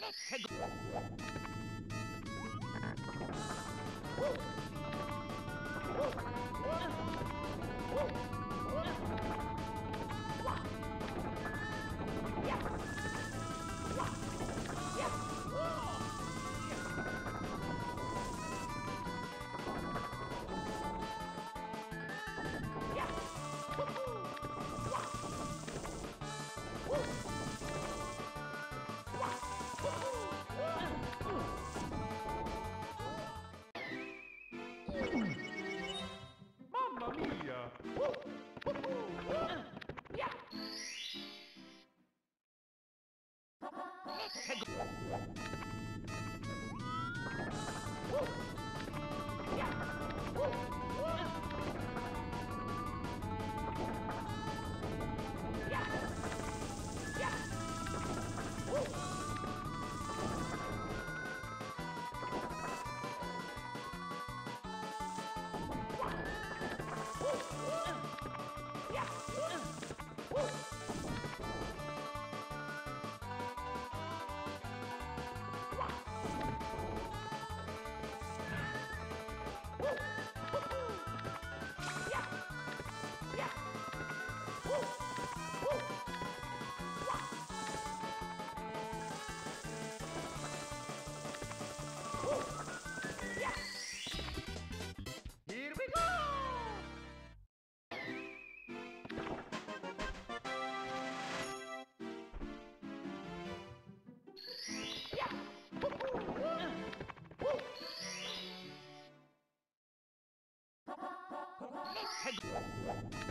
Mamma 太多 Mamma mia!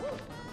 Woo!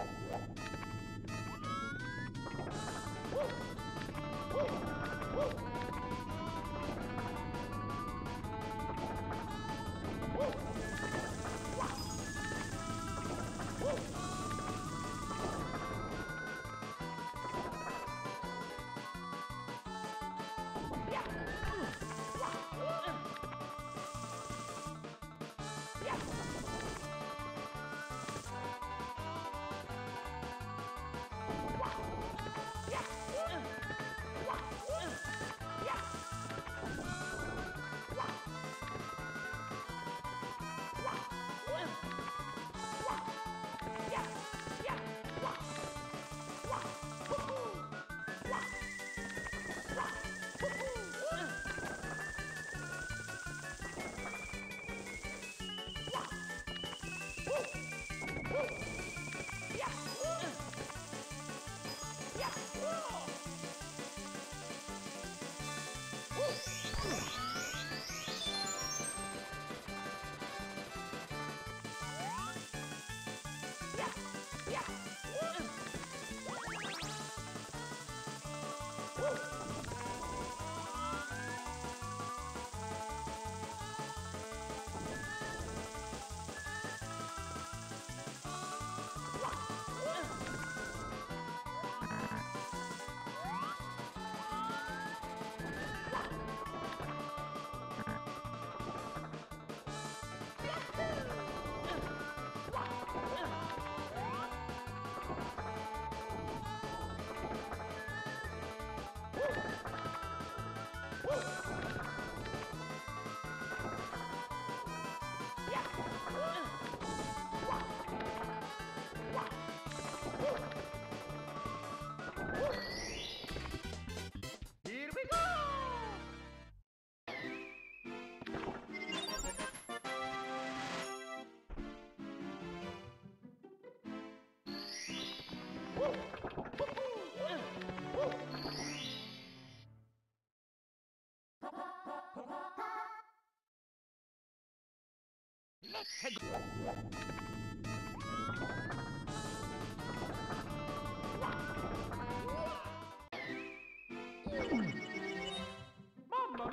We go! Let's go! Mamma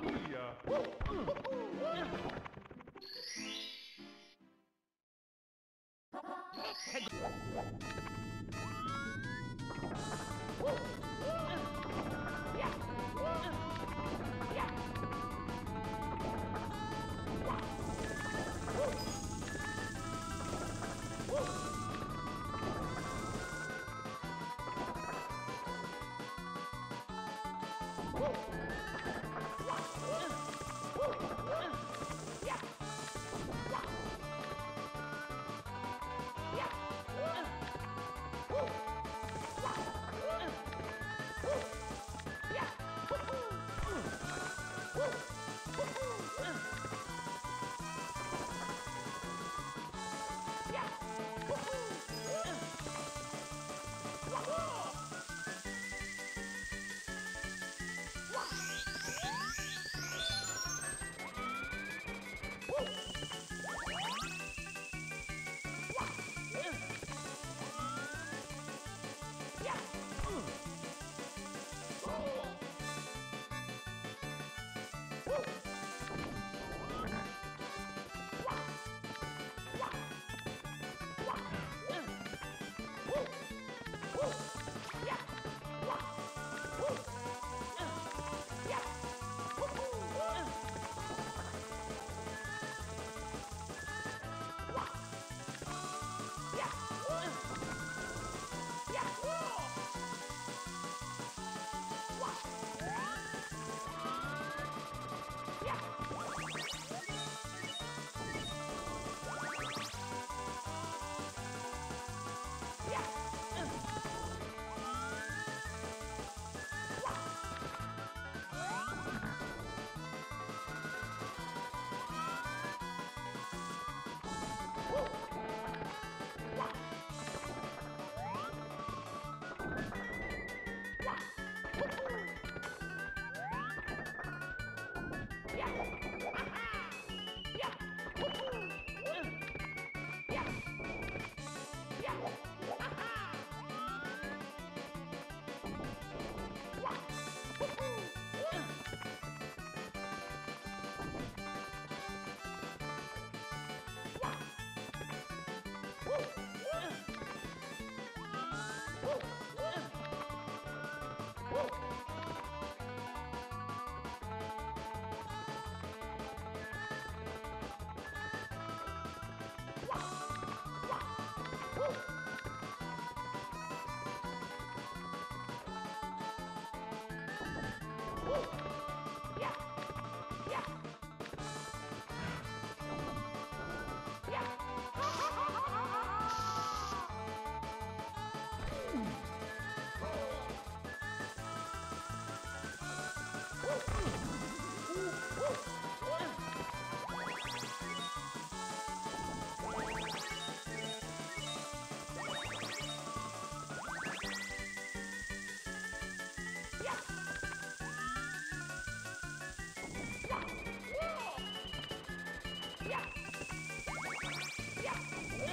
Whoa.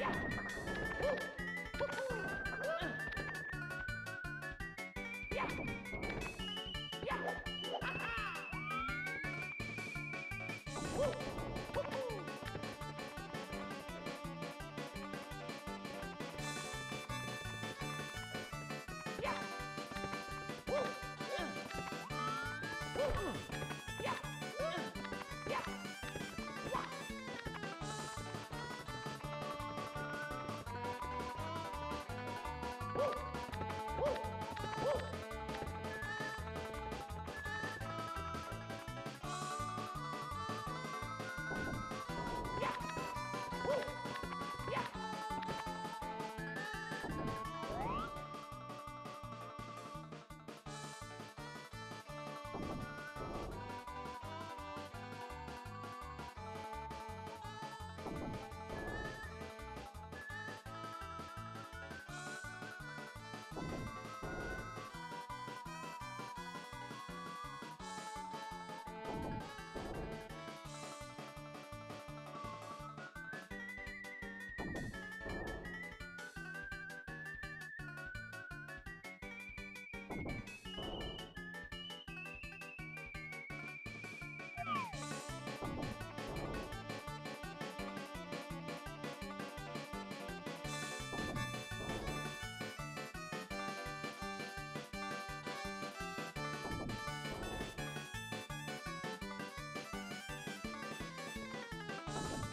mia!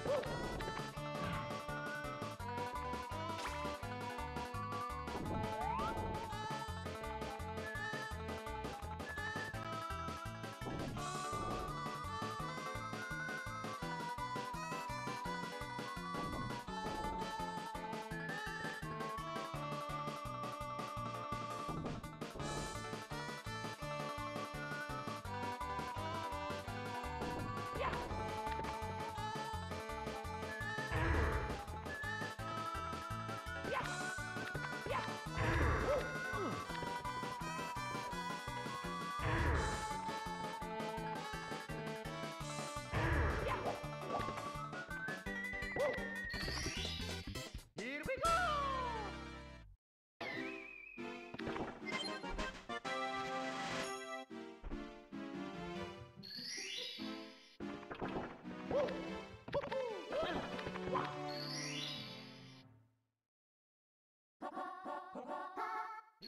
Oh!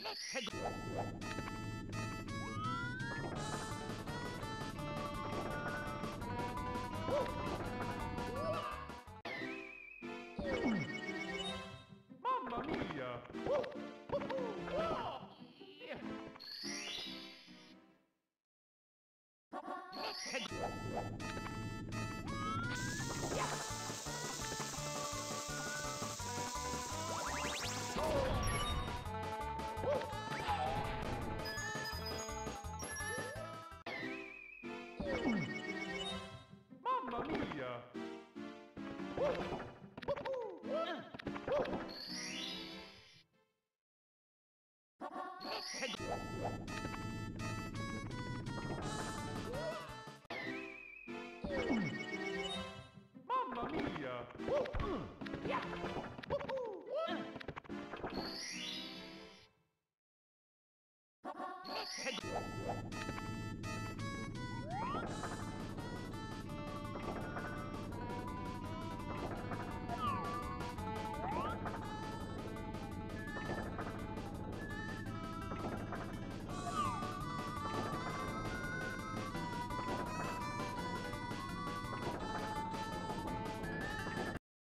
Let's